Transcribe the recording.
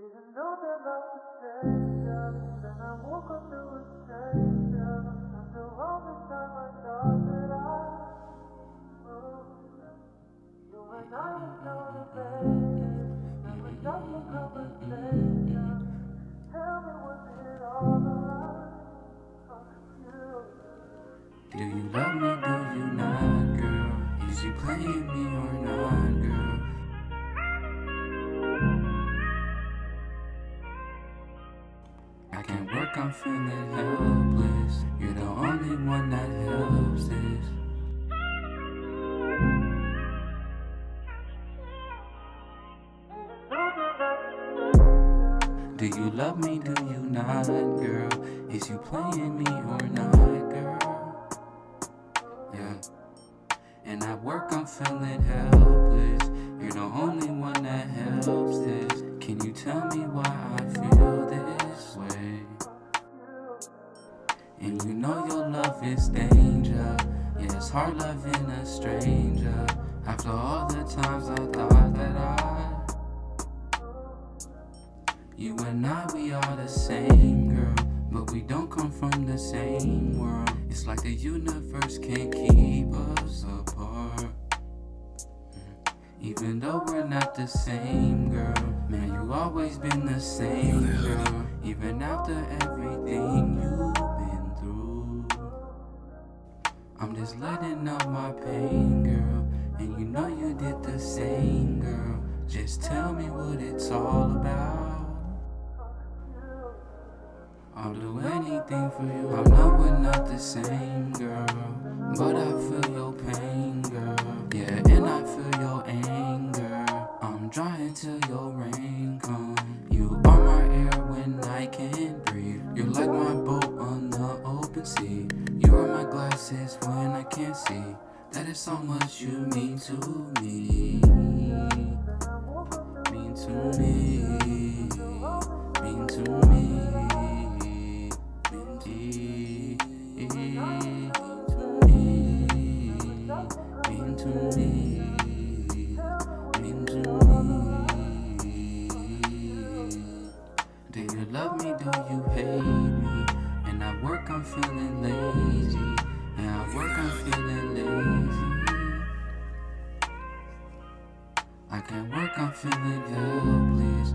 Was stranger. Then I a stranger. This time, I thought that I. You and I conversation. Tell me, was it all lie? You. Do you love me, do you not, girl? Is you playing me or not, I can't work, I'm feeling helpless. You're the only one that helps this. Do you love me, do you not, girl? Is you playing me or not, girl? Yeah. And at work, I'm feeling helpless. You're the only one that helps this. Can you tell me And you know your love is danger. Yeah, it's hard loving a stranger. After all the times I thought that I. You and I, we are the same, girl. But we don't come from the same world. It's like the universe can't keep us apart. Even though we're not the same, girl. Man, you always been the same, girl. Even after everything you've just letting out my pain, girl. And you know you did the same, girl. Just tell me what it's all about. I'll do anything for you. I know we're not the same, girl. But I feel your pain, girl. Yeah, and I feel your anger. I'm drying till your rain comes. You are my air when I can't and I can't see that it's so much you mean to me. Mean to me. Mean to me. Mean to me. Mean to me. Mean to me. Do you love me? Do you hate me? And I work on feeling late. I can work on feeling helpless. please.